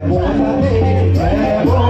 Boy,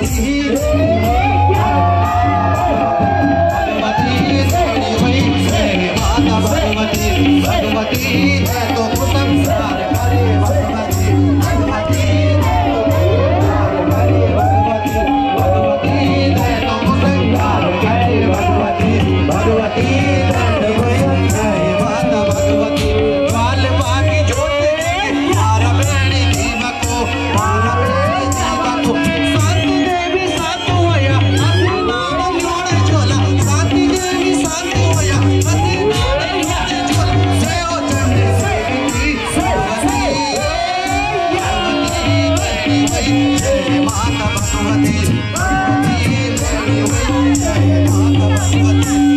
e Mata Bhagwati Mata Bhagwati